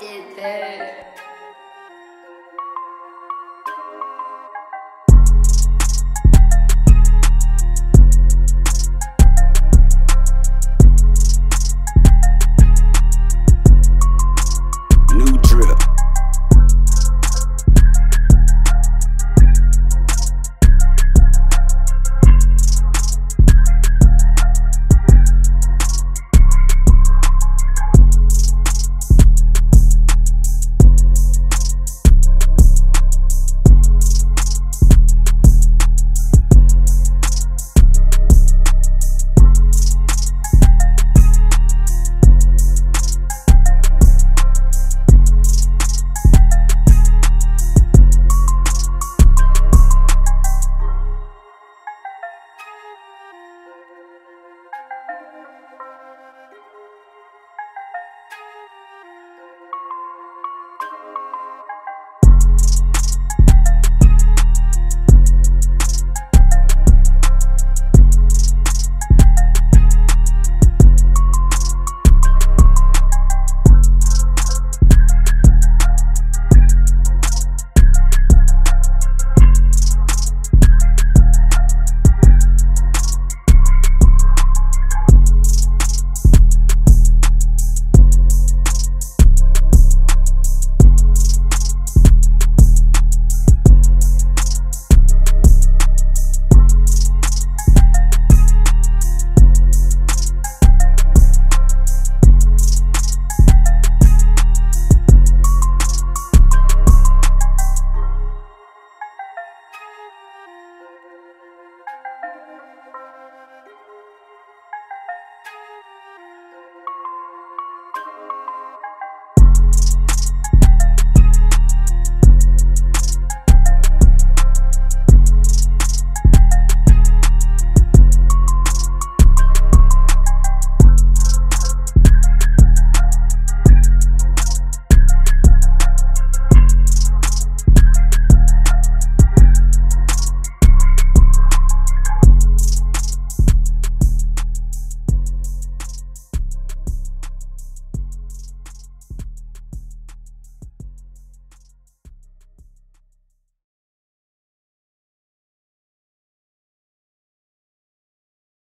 did that.